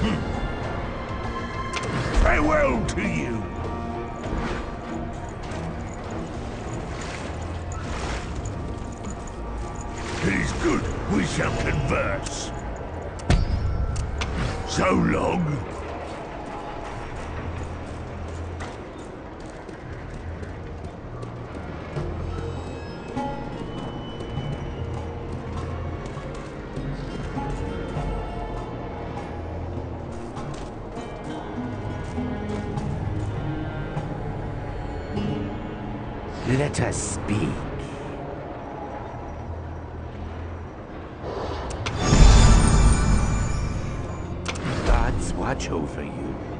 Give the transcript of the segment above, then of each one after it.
Hmm. Farewell to you. It is good we shall converse. So long. Let us speak. Gods watch over you.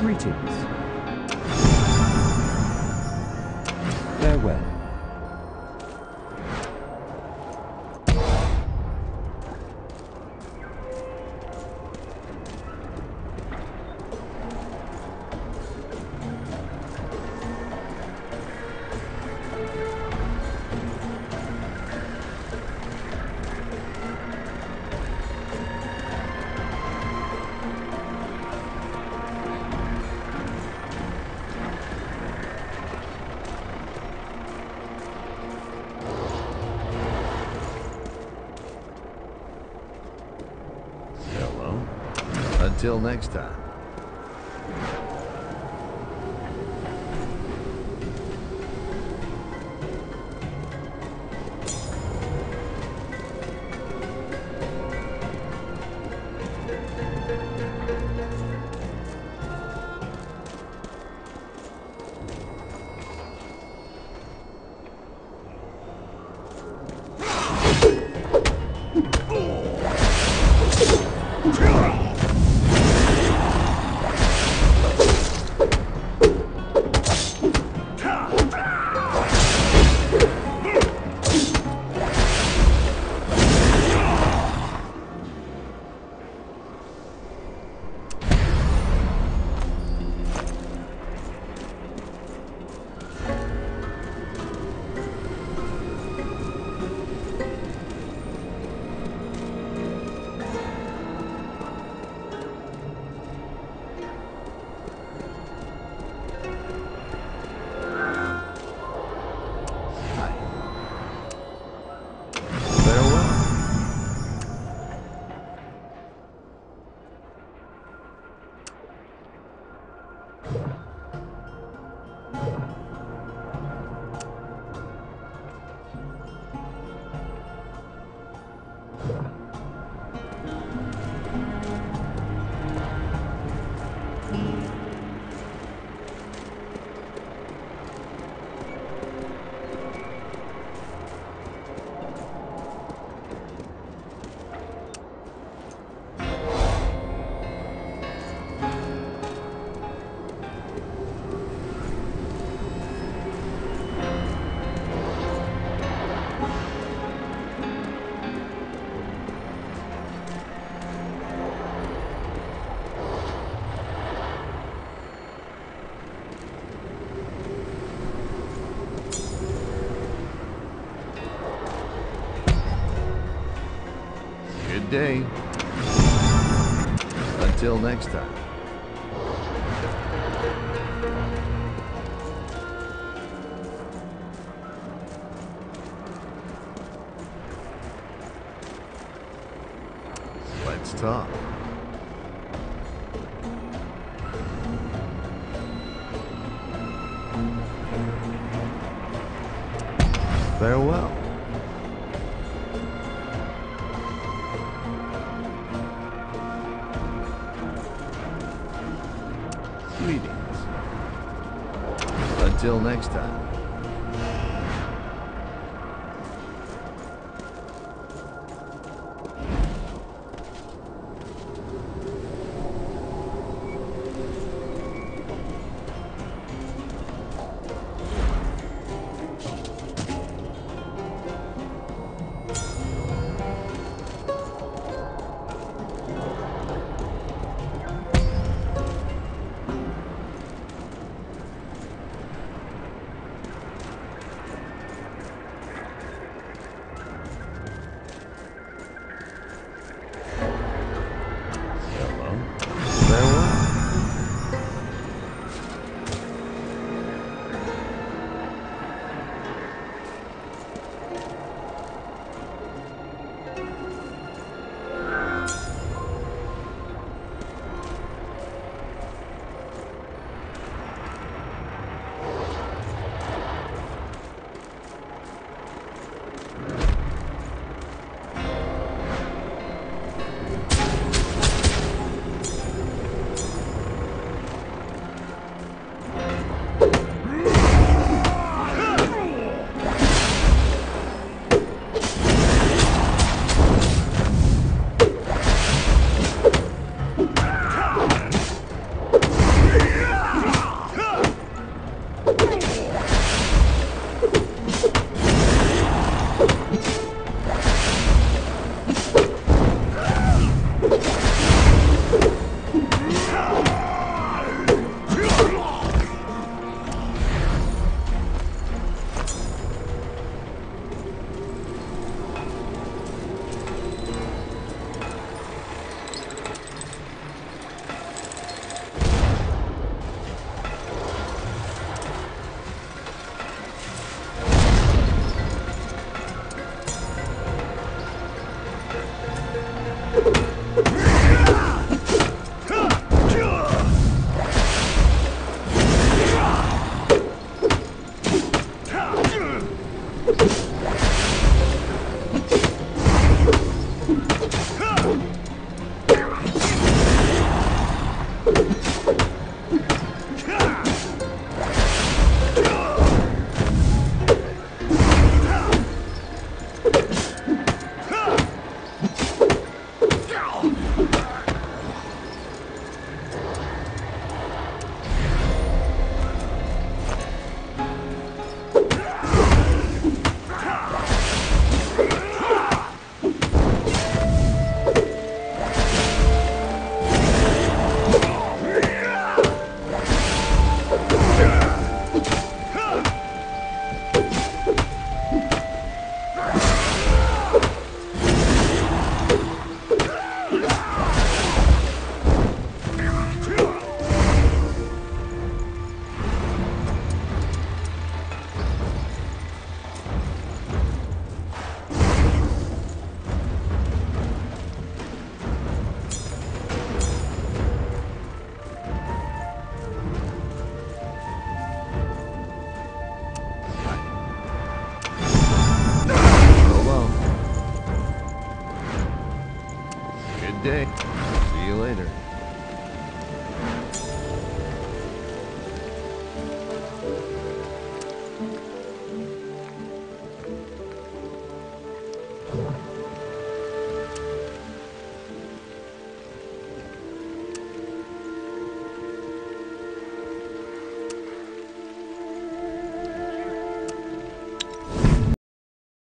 Greetings. Until next time. Day. Until next time. Let's talk. Farewell. Greetings. Until next time.